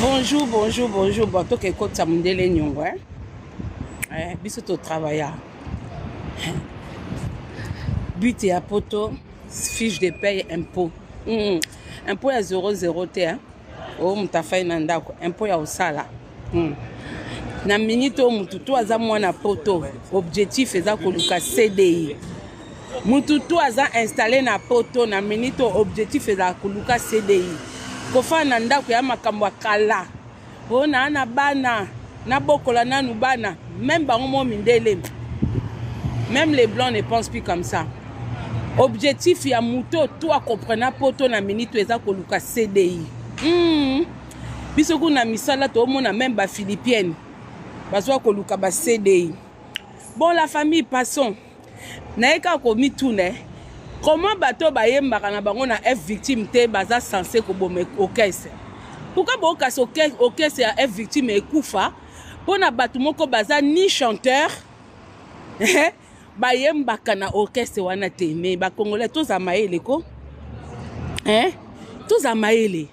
bonjour bonjour bonjour bato ke ekotisa mondele nyongo eh? eh, biso to travailla but ya poto fiche de paye impôt mm. impôt ya 00 te hein? oyo oh, moto afai na ndako impôt ya kosala mm. na minite oyo motu to aza mwana poto objectif eza koluka cdi motu to aza installe na poto na minite oyo objectif ezala koluka cdi kofanda na ndako ya makambo ya kala po na na bana nabokola nanu bana meme bango mo mindele meme les blancs ne pense plus comme ça objectif ya moto oyo to akomprena poto na minito eza koluka cdi mm. biso kuna misala toomona meme baphilippienne bazwa koluka ba cdi bon la famille passons naye kaka komituna eh, comment bato oyo bayembaka na bango na f victime te baza sense koboma okese pourkui bokasi okese ya f victime ekufa mpo na bato moko baza ni chanteur eh, bayembaka na orchestre wana te me bakongolais toza mayele ko eh, toza mayele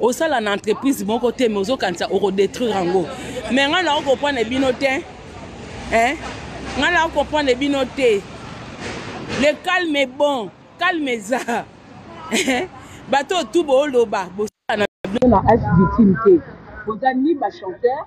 osala na entreprise moko te me ozokanisa okodétruire yango me ngai nako comprendre bino te eh? ngai nako comprendre bino te le calme est bon calme eza eh? bato oyo tu booloba bosala na bino na age victime te boza ni bachanteur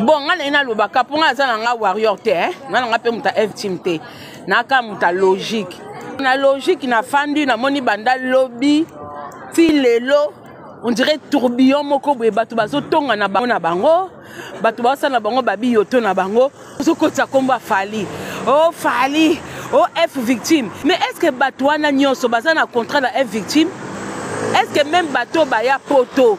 bon nga naye nalobaka mpo nga aza na nga warrior te eh? nga na nga mpe moto ya ftim te naka moto ya logique na logique nafandi namoni banda lobi ti lelo on dirait tourbillon moko boye bato bazotonga na bango na bango bato baosala na bango babiyoto na bango ozokotisa nkombo ya fali o oh, fali o oh, f victime mais est ce que bato wana nyonso baza na contrat na f victime est ce que même bato baya poto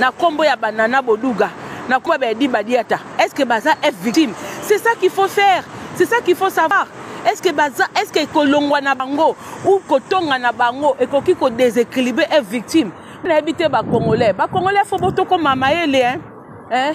na nkombo ya banana boduga na nkombo ya bayadi badiata est ce que baza f victime c'est ça qu'il faut faire c'est ça qu'il faut savoir est ce que baza est ce que kolongwa na bango ou kotonga na bango ekoki kodeséquilibre f victime nayebi te bacongolais bacongolais fo botokoma mayele hein?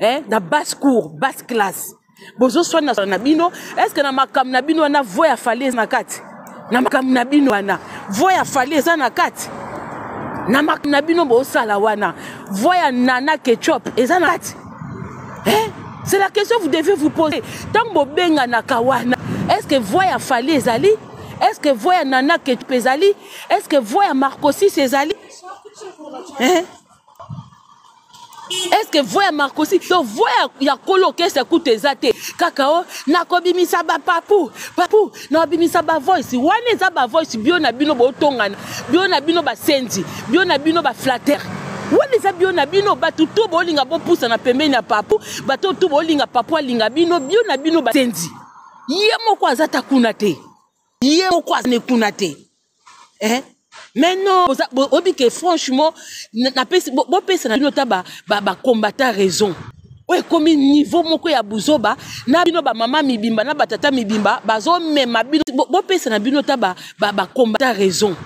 eh, na basse cour basse classe bozoswana na bino estce na makambo na bino wana voi ya fali eza na kati na makambo na bino wana voi ya fali eza na kati na makambo na bino bosala wana voi ya nana ketchup eza na kati eh? c'est la question vous devez vous poser ntango bobenganaka wana est ce que voi ya fali ezali est ce que voi ya nana ketchup ezali est ce que voi ya marcosis ezali eh? eske voi ya marcosi to voi ya kolo kese kutu eza te kaka o nakobimisa bapapu papu nakobimisa bavoice wana eza bavoice bio na bino botongana bio na bino basenzi bio na bino baflatere wana eza bio na bino bato to bolinga bopusana pembeni ya papu bato to bolinga papu alinga bino bio na bino basenzi ye moko aza ta kuna te ye moko azane kuna te eh? mais non oyebi ke franchement bopesa na bino ta bacombatant raison oyo ekomi niveau moko ya buzoba na bino bamama mibimba na batata mibimba bazomema bino bopesa na bino ta bacombatant raison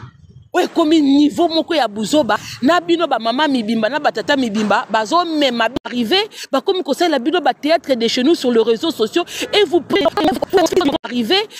oyo ekomi niveau moko ya buzoba na bino bamama mibimba na batata mibimba bazomema arrive bakomi kosalela bino batheatre de chez nous sur le réseau sociaux et vous arrive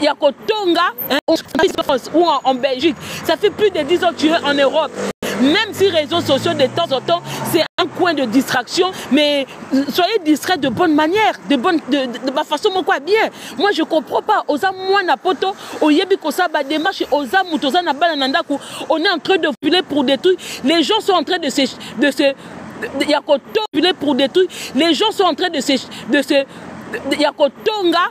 ya kotonga ou en Belgique ça fait plus de 10 ans que tu es en Europe même si réseaux sociaux de temps en temps c'est un coin de distraction mais soyez distrait de bonne manière de bonne de, de, de façon moko ya bien moi je comprends pas oza mwana poto oyebi kosala badémarche oza moto oza na bana na ndako on est en train de filer pour des trucs les gens sont en train de se, de se ya koto pour des trucs les gens sont en train de se, de se ya kotonga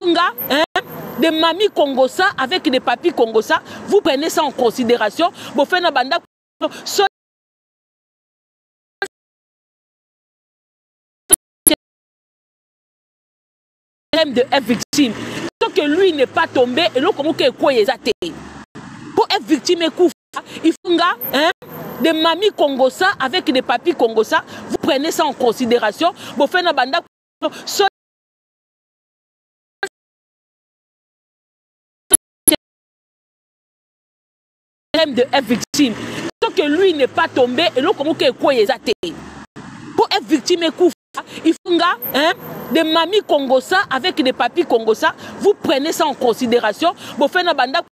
Nga, hein? de mami kongosa avec de papi kongosa vous prenez ça en considération bofai na banda so de f victime tant que lui n'est pas tombé eloko moko ekwei eza te mpo f victime ekufa il faut nga hein? de mami kongosa avec de papi kongosa vous prenez ça en considération bofai na banda so problème de être victime tant que lui n'est pas tombé eloko moko ekweya eza te mpo être victime ekufa il faut nga hein, de mami kongosa avec de papi kongosa vous prenez ça en considération bofai na bandako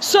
so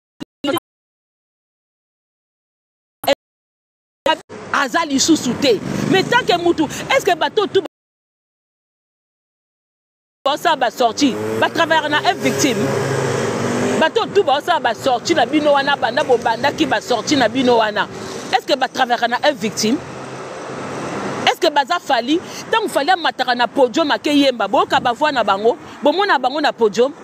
aza lisusu te mais tant que mutu est ce que bato tout baosala basorti batravaillaka na f victime bato tout baosala basorti na bino wana banda bobandaki basorti na bino wana est ce que batravaillaka na f victime que baza fali ntango fali amataka na podium akeyemba boyoka bavoi na bango bomona bango na podium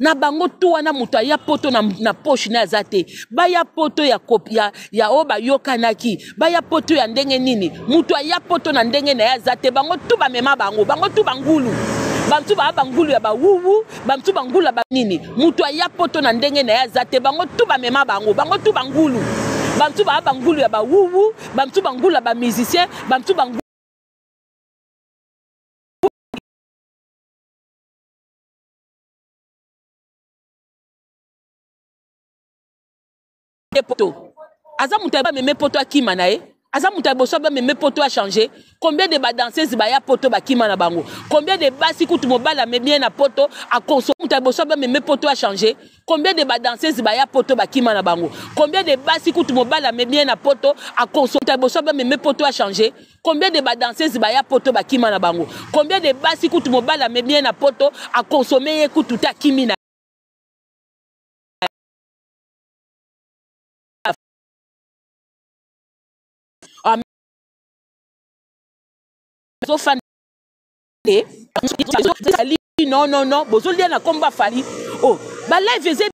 na bango tu wana moto aya poto na, na poche na aza te baya poto ya, ya, ya oyo bayokanaki baya poto ya ndenge nini moto aya poto na ndenge na ye aza te bango tu bamema bango bango tu bangulu bantu baa bangulu ya bawuwu bantu bangulu ya banini moto aya poto na ndenge na ye aza te bango tu bamema bango bango tu bangulu bantu baa bangulu ya bawuwu bantu bangulu ya bamusicien bantu bangulu poto aza moto yaba meme poto akima na ye aza moto ya liboso ba meme poto achange combien de badanseuse baya poto bakima na bango combien de basi kutu mobali amebien na poto akonso moto ya liboso ba meme poto achange combien de badanseuse baya poto bakima na bango combien de basi kutu mobali amebien na poto akonso moto ya liboso ba meme poto achange combien de badanseuse baya poto bakima na bango combien de basi kutu mobali amebie na poto akonsome ye kutu te akimi na azofanda te ezali non non non bozolia na kombo afali o oh, balive eza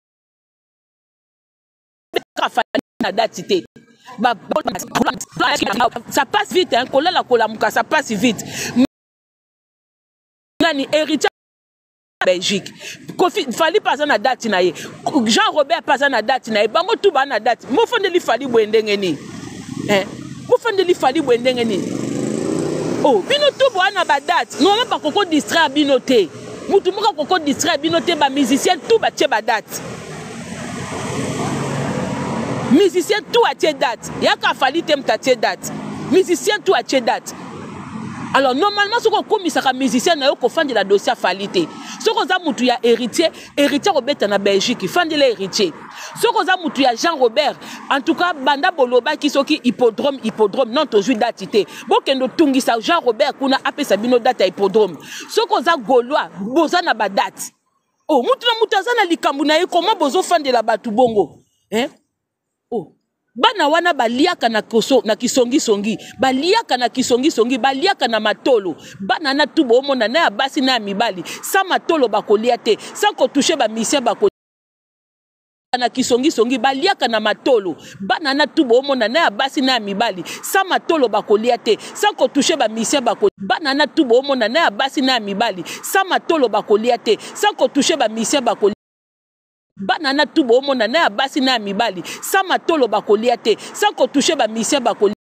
kaka fali na dati te ba, ba, ba, ça passe vite hein, kolala kolamuka ça passe vite nani héritier belgique kofi fali mpe aza na dati na ye jean robert mpe aza na dati na ye bango tu baa na dati mofandeli fali boye ndenge nini eh? mofandeli fali boye ndenge nini o oh, bino tu boa na badate nona bakoki kodistraire bino te mutu moko akoko distraire bino te ba musicien tout batie ba date musicien tout atie date yaka afali te moto atie date musicien tout atie date alors normalement soki okomisaka musicien na yo kofandela dossier afali te soki oza motu ya héritier héritier akobeta na belgique fandela héritier soki oza mutu ya jean robert en tout cas banda bolobaki soki hippodrome hippodrome non tozwi dati te bokende otungisa jean robert kuna apesa bino date ya hippodrome soki oza gaulois boza na badate o oh, mutu na mutu aza na likambo na ye koma bozofandela bato bongo eh? o oh, bana wana baliaka na, koso, na kisongisongi baliaka na kisongisongi baliaka na matolo bana na tu boomona na ya basi na ya mibali sa matolo bakolia te sa kotushe bamisien bako na kisongisongi baliaka na matolo bana na tu bomona na ya basi na ya mibali sa matolo bakolia te sa kotushe bamisien bako bana na tu bomona na ya basi na ya mibali sa matolo bakolia te sa kotushe bamisien bako bana na tu bomona na ya basi na ya mibali sa matolo bakolia te sa kotushe bamisien bako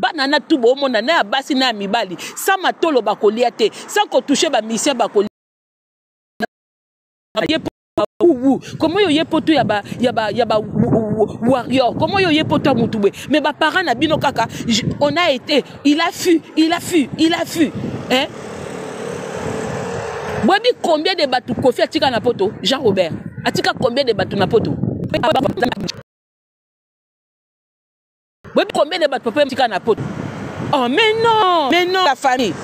bana na tu bomona na ya basi na ya mibali sa matolo bakolia te sa kotushe bamisien bako Comment yo yepoto ya ba ya ba ya ba warrior Comment yo yepoto mutu boye mais ba parents na bino kaka on a été il a fui il a fui il a fui hein boyebi combien de bato kofi atika na poto jean robert atika combien de bato na poto boyebi combien de bato papa tika na poto oh mais non mais non la famille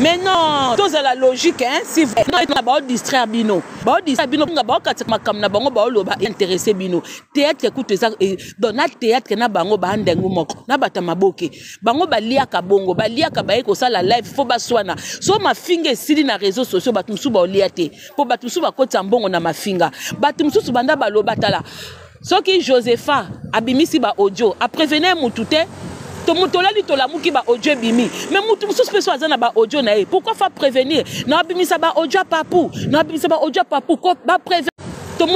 mais non tozala logique hein si na bao distraire bino bao distraire bino nga bao katika makambo na bango bao loba intéressé bino théâtre ekutu eza eh, donc na théâtre na bango ba ndengu moko na bata maboke bango baliaka bongo baliaka baye kosala live fo baswana so mafinga esili na réseaux sociaux bato mosusu baolia te mpo bato mosusu bakotisa mbongo na mafinga bato mosusu banda baloba tala soki josepha abimisi ba audio aprevene mutu te tolali tolamuki ba audio ebimi me mutu mosusu mpe so aza na ba audio na ye pourquoi fa prévenir na abimisa ba audio ya papu na abimisa ba audio ya papu ko bapreve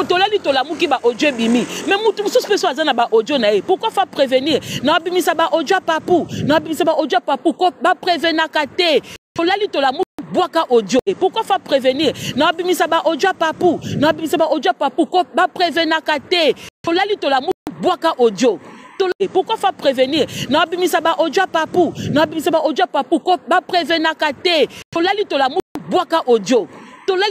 tolali tolamuki ba audio ebimi me mutu mosusu mpe so aza na ba audio na ye pourquoi fa prévenir na abimisa ba audio ya papu na abimisa ba audio ya papu ko baprevenaka te tolali tolamu bwaka audio e pourquoi fa prévenir na abimisa ba audio papu na abimisa ba audio papu ko ba prévenaka te tolali tolamu bwaka audio e pourquoi fa prévenir na abimisa ba audio papu na abimisa ba audio papu ko ba prévenaka te tolali tolamu bwaka audio tolali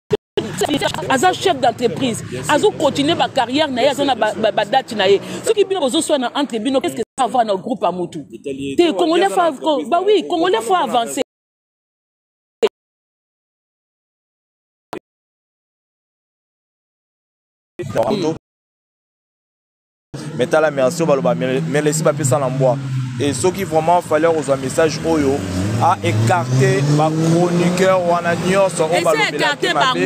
aza chef d'entreprise azo continuer ba carrière na ye aza na badate na ye soki bino bozoswana entre bino qu'est ce que ça va na groupe ya mutu te congolais faut ba oui congolais faut avancer Pardon. mais tala merci oyo baloba melesi bapesa na mbwa e soki vraiment fallait kozwa message oyo a écarté bachroniqueur wana nyonso oyo balobelaki mabe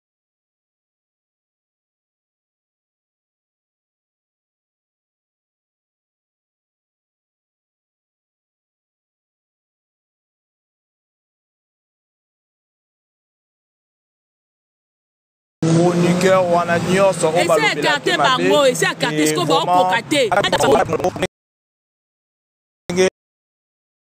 chroniqueur wana nyonso oyo balobelaki bango esi akarte siko baokoka te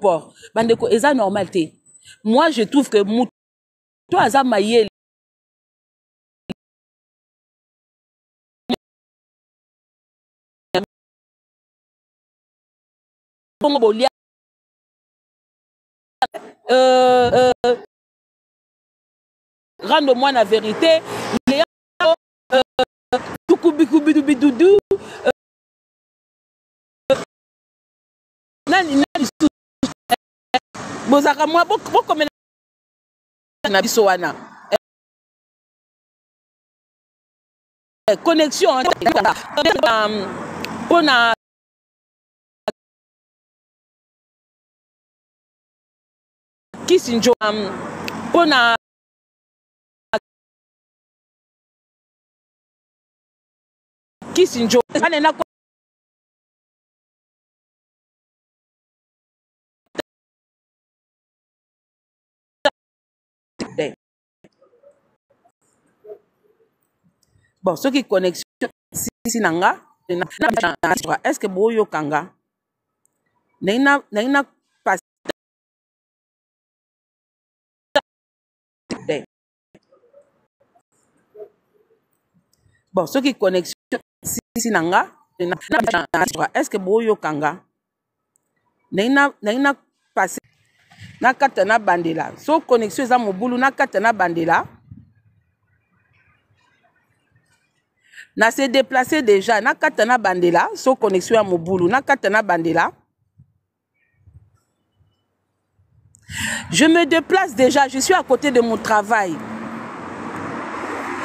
port bandeko eza normal te moi je trouve que moto aza mayele bongo bolia euh, euh, rendre moi la vérité les euh, tukubiku bidubidudu nani nani lisusu bozalaka mwa bokomela na biso wana eh, connexion mpo na kisi njo mpo na kisi njo bon soki connexion sisi na nga est ce que boyoka nga naina bon soki connexion sisi na nga est ce que boyoka nga naina passe nakata na bandela so connexion eza mobulu nakata na bandela na se déplacer déjà nakata na bandela so connexion ya mobulu nakata na bandela Je me déplace déjà, je suis à côté de mon travail.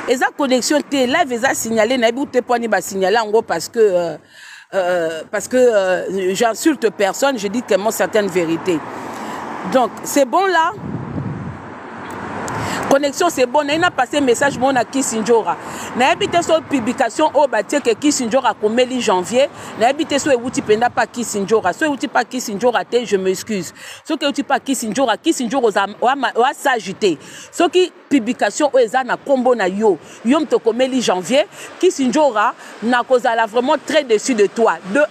eza connexion te live eza signalé nayebi ute mpo ani basignale yango parce que euh, euh, parce que euh, j'insulte personne je dis tellement certaines vérités donc c'est bon là connexion c'est bon naye na passe message mona kisinjora nayebi te so publication oyo batieke kisinjora akomeli janvier nayebi te so ewuti mpenza pa kisi njora so ewuti pa kisi njora te je m'excuse soki ewuti pa kisi njora kisi njora oza oa sage te soki publication oyo eza na nkombo na yo yo moto okomeli janvier kisi njora nakozala vraiment très dessus de toi de 1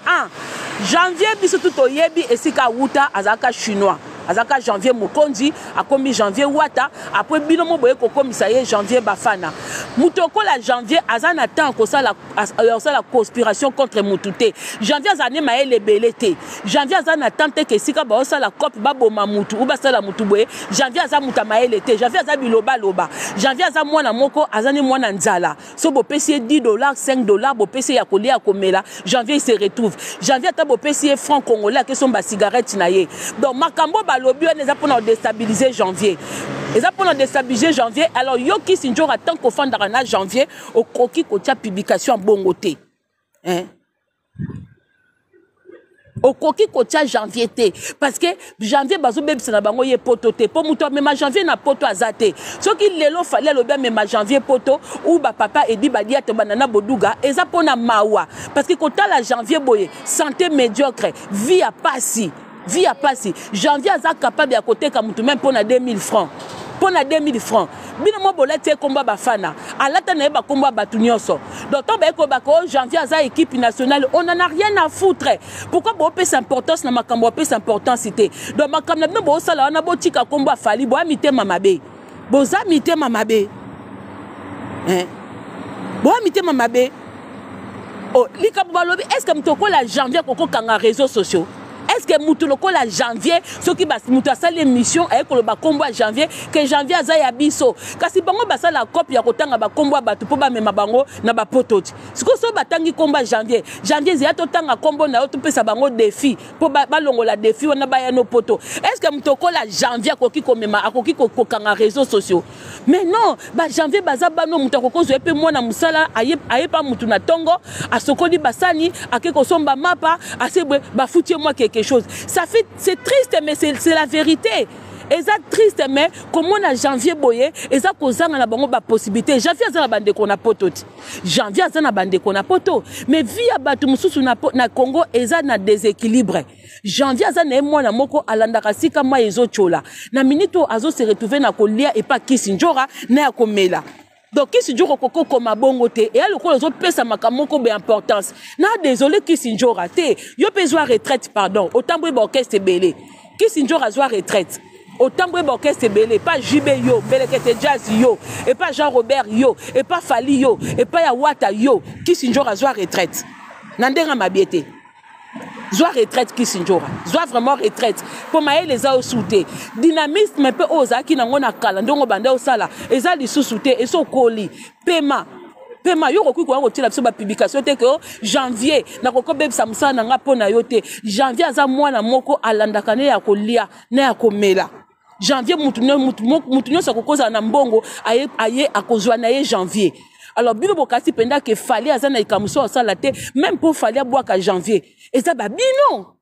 janvier biso tu toyebi esika awuta azalaka chinois azalaka janvier mokonzi akomi janvier wata apres bino mo boye kokomisa ye janvier bafana moto okola janvier aza na temps kosala akosala conspiration contre mutu te janvier azala ne mayele ebele te janvier aza na temps te ke esika baosala cope baboma mutu ou basala mutu boye janvier aza mutu ya mayele te janvier aza bilobaloba janvier aza mwana moko aza ne mwana nzala so bopesi ye 10 dollars 5 dollars bopesi ye ya kolia ya komela janvier il se retrouve janvier ata bopesi ye franc congolais akesomba cigarette na ye donc makambo balobi wana eza mpona kodestabilise janvier eza mpona destabilise janvier alors yo kisi njora tant kofandaka na janvier okoki kotya publication ya bongo te eh? okoki kotya janvier te parce que janvier bazobebisa na bango ye poto te mpo moto amema janvier na poto aza te soki lelo fali alobi amema janvier poto ou bapapa edi badia to banana boduga eza mpo na mawa parce que kotala janvier boye santé médiocre vie ya pasi vie ya pasi janvier aza capable ya koteka mutu meme mpo na 2000 francs mpo na 2000 francs bino mwa bolati ye nkombo ya bafana alata na ye bankombo ya bato nyonso donc ntango baye kobaka o oh, janvier aza équipe nationale on en a rien à foutre pourquoi bopesa importance na makambo bopesa importance te donc makambo na bino bosala wana botika nkombo afali boya mitema mabe boza mitema mabe eh. boza mitema mabe oh, likambo balobi est ce que moto okola janvier kokokanga réseau sociaux est ce que moto lokola janvier soki moto asali émission aye koloba nkombo ya janvier ke janvier aza ya biso kasi bango basala cope ya kotanga bankombo ya bato mpo bamema bango na bapototi sikoyo soki batangi nkombo ya janvier janvier zeya totanga nkombo na yo topesa bango défi mpo balongola defi wana baya no poto est ce que moto okola janvier akoki komema akoki kokanga réseau sociaux mais non bajanvier baza bano moto akoki ozwa ye mpe mwana mosala aye mpa motu na ntongo asokoli basani ake kosomba mapa ase boye bafuti ye mwa quelque chose ça fait c'est triste mais c'est la vérité eza triste mais komona janvier boye eza kozanga na bango bapossibilité janvier aza na bandeko na poto te janvier aza na bandeko na poto mais vie ya bato mosusu na, na congo eza na déséquilibre janvier aza na ye mwana moko alandaka sika mai ezotyola na minite oyo azo se retrouve na kolia epa kisi njora na ya komela donc kisi njora okoki okoma bongo te eya lokola ozopesa makambo moko be importance na désolé kisi njora te yo mpe zwa retraite pardon otamboli baorchestre ebele Kissinger azwa retraite otambwe baorchestre ebele epa jb yo mbelekete jazz yo epa jean robert yo epa fali yo epa ya wata yo kisinjora zwa retraite na ndenge mabie te zwa retraite kisinjora zwa vraiment retraite mpo mayele eza yo su te dynamisme mpe oyo ozalaki nango na kala ndenge obanda osala eza lisusu te esi okoli pema pema yo okoki koya kotiela biso bapublication te ko janvier nakoki kobebisa mosala na ngai mpo na yo te janvier aza mwana moko alandaka ne ya kolia na ya komela janvier mutu nyonso akoki kozala na mbongo aye, aye akozwa na ye janvier alors bino bokasi mpenza ke fali aza na likambo so asala te meme mpo fali abwaka janvier eza babino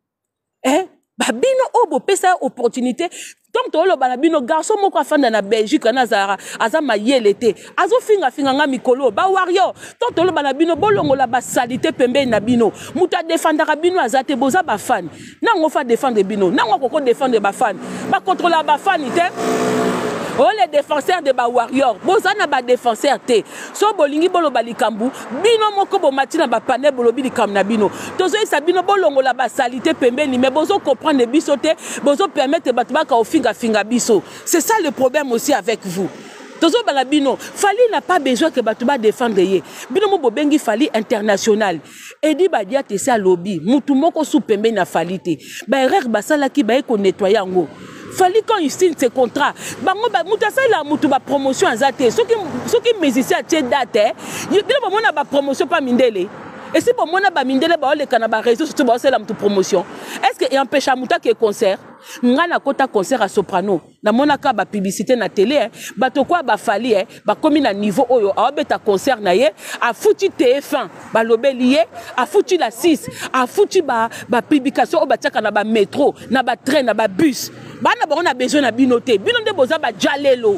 eh? babino oyo bopesa ye opportunité donc toloba na bino garçon moko afanda na belgique wana azalaka aza mayele te azofingafinga nga mikolo bawario to toloba na bino bolongola basalite pembeni na bino moto adefandaka bino aza te boza bafani nango fa defendre bino nango akoko defendre bafani bakontrolaka bafani te o oh, le défenseur de bawarrior boza na badefenseur te so bolingi boloba likambo bino moko bomati na bapanel bolobi likambo na bino tozoyisa bino bolongola basalite pembeni me bozokomprendre biso te bozopermettre bato baka ofingafinga biso c'est ça le problème aussi avec vous tozobala bino fali na pas besoin ke bato badefendre ye bino mo bobengi fali international Edi Badiata esi alobi mutu moko su pembeni na Fally te. Ba erreur basalaki baye ko nettoyer yango. Fally quand il signe ses contrats, bango ba mutu asalela mutu ba promotion aza te. Soki soki musicien atie date, eh, bino bomona ba promotion pa mindele. Esi bomona ba mindele baoleka na ba réseaux sociaux baosalela mutu promotion. Est-ce que empêcha mutu ake concert? Nga nakota concert ya soprano. namonaka ba publicité na tele eh. bato kwa bafali eh. bakomi na niveau oyo awabeta concert na ye afuti tf1 balobeli ye afuti la 6 afuti ba, ba publication oyo batiaka na ba metro na ba train na ba bus bana bango na besoin na bino te bino nde boza bajalelo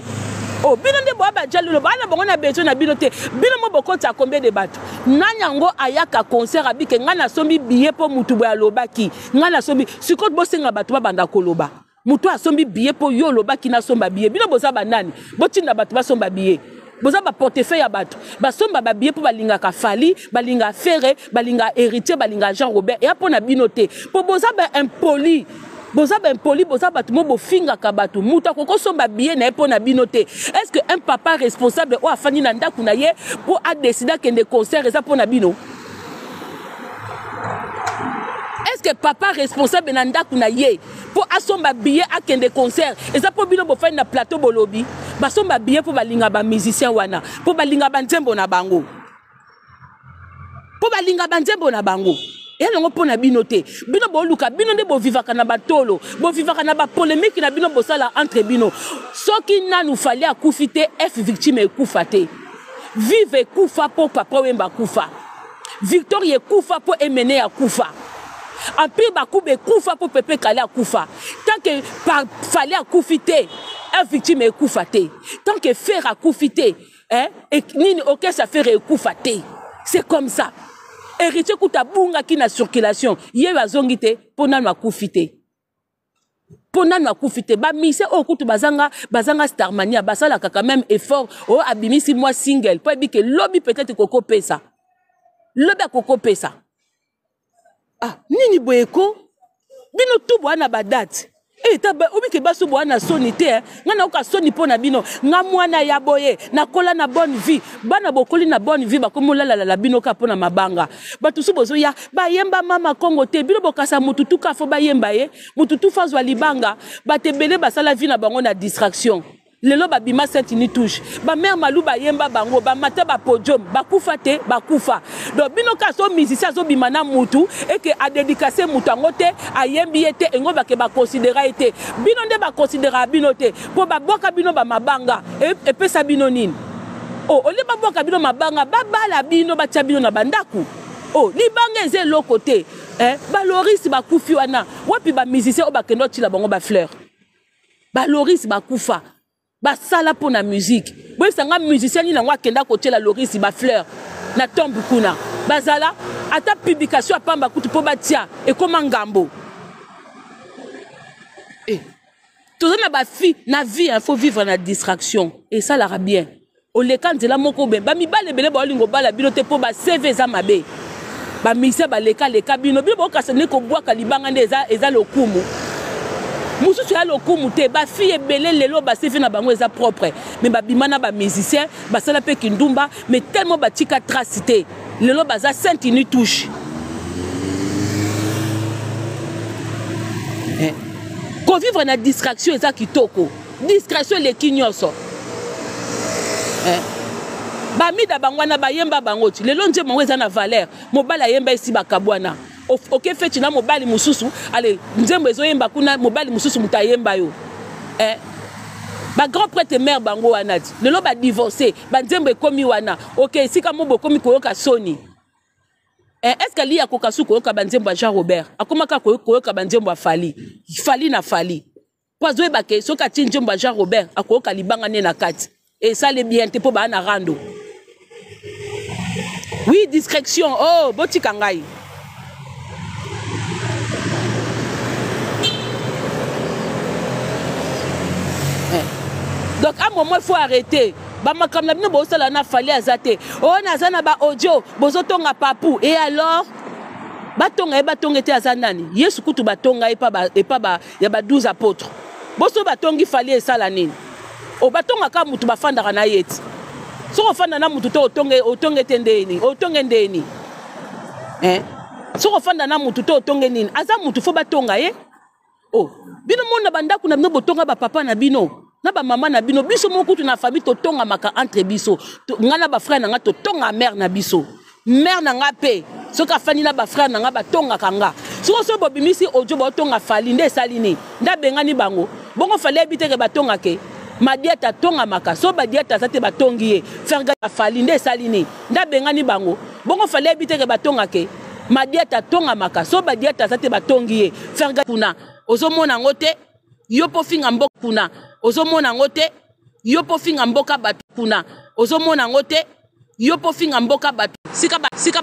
o oh, bino nde boya bajalelo bana bango na besoin na bino te bino mo bokotisa combien de bato nani yango ayaka concert abike ngai nasombi biye mpo motu boye alobaki ngai nasombi sikoyo bosenga bato babanda koloba moto asombi biye mpo yo olobaki nasomba biye bino boza banani botinda bato basomba biye boza baportefeuille ya bato basomba babiye mpo balingaka fali balinga fere balinga héritier balinga jean robert eya mpo na bino te mpo boza baimpoli boza baimpoli boza bato mo bofingaka bato moto akoki osomba biye na ye mpo na bino te est ce que un papa responsable oyo afandi na ndako na ye mpo adeside akende concert eza mpo na bino est ce que papa responsable na ndako na ye po asomba billet akende concert eza po bino bofandi na plateau bolobi basomba billet po balinga ba musicien wana po balinga banzembo na bango po balinga banzembo na bango eya yango mpo na bino te bino boluka bino nde bovivaka na batolo bovivaka na bapolemiki na bino bosala entre bino soki nanu fali akufi te f victime ekufa te vive ekufa mpo papa wemba akufa victoria ekufa mpo emene akufa empire bakuba ekufa mpo pepe kale akufa tant que fale akufi te victime ekufa te tant que fere akufi te eh, e, nini orchestre ya fere ekufa te c'est comme ça héritier kuta abungaki na circulation ye oyo azongi te mpo nano akufi te mpo nanu akufi te bamise oyo kutu bazanga bazanga starmania basalaka quand même effort oyo abimisi mwa single mpo ayebi ke lobi peut-être kokopesa lobi akokopesa ah nini boye ko bino tu boya na badate eta eh, obike baso boya na soni te eh. nga nayoka soni mpo na bino nga mwana ya boye nakola na bonne vie bana bokoli na bonne vie bakomi olalalala bino kaka mpo na mabanga bato mosusu bozoya bayemba mama kongo te bino bokasa motu tuka fo bayemba ye motu tufa azwa libanga bato ebele basala vie na bango na distraction lelo babima saint ini touche bamare malu bayemba bango bamata bapodium bakufa te bakufa donc bino kaka so musicien azobima na mutu eke adedicase mutu yango te ayembi ye te engo bake bakonsidera ye te bino nde bakonsideraka bino te mpo babwaka bino bamabanga e, epesa bino nini o oh, olie babwaka bino mabanga babala bino batya bino na bandako o oh, libanga eza eloko te eh, balorisi bakufi wana wapi bamusicien oyo bakende otila bango bafleur balorisi bakufa basala mpo na musique boyebisa nga musicien nini yango akenda kotyela lorisi bafleur na tombe kuna bazala ata publication ya pamba kutu mpo batya ekoma ngambo eh. toza na bafi na vie il faut vivre na distraction esalaka bien oleka nzela moko be bamibali ebele baolinga obala bino te mpo baseve eza mabe bamisia baleka leka bino bino bokasa nde kobwaka libanga nde eza, eza lokumu mosusu ya lokumu te bafille ebele lelo baseve na bango eza propre me babima na bamusicien basala mpe kindumba me tellement batika trace te lelo baza saint ini touche eh. kovivre na distraction eza kitoko discrétion eleki nyonso eh. bamida bango wana bayemba bango ti lelo nzembo yango eza na valeur mobali ayemba esi bakabwana oke feti na mobali mosusu ale nzembo ezoyemba kuna mobali mosusu moto ayemba yo eh. bagrand prêtre mare bango wana ti lelo badivorce banzembo ekomi wana oke esika mo bokomi koyoka soni eh, est ce que aliya kokasu koyoka banzembo ya jean robert akomaka koyoka banzembo ya fali fali na fali mpo azoyeba ke soki atie njembo ya jean robert akooka libanga ne na kati esali bien te mpo baa na rando oui discretion oh botika ngai eh. donc a moment il faut arrêter bamakambo na bino bozosala na fali aza te oyo oh, naza na baaudio bozotonga papu e alors batonga ye batonga ete aza nani yesu kutu batonga ye epa ya ba 12 apotre boso batongi fali esala nini obatonga ka mutu bafandaka na ye ti soki ofanda na mutu te otonge otonge te ndeni otonge ndeni eh? soki ofanda na mutu te otonge nini aza mutu fo batonga ye oh bino mona bandako na bino botonga bapapa na bino na ba maman na bino biso moko kutu na famille totongamaka entre biso ngai na ba frère na ngai totonga mère na biso mère na ngai mpe soki afandi na ba frère na ngai batongaka nga soko soki bobimisi ojo baotonga fali nde esali nini nde abengani bango bongo fali ayebi teke batongake madiata atongamaka so badiata aza te batongi ye ferga ya fali nde esali nini nde abengani bango bongo fali ayebi teke batongake madiata atongamaka so badiata aza te batongi ye ferga kuna ozomona yango te yo mpo finga mboka kuna ozomona yango te yo mpo finga mboka bato kuna ozomona yango te yo mpo finga mboka bato sika ba, sika ba.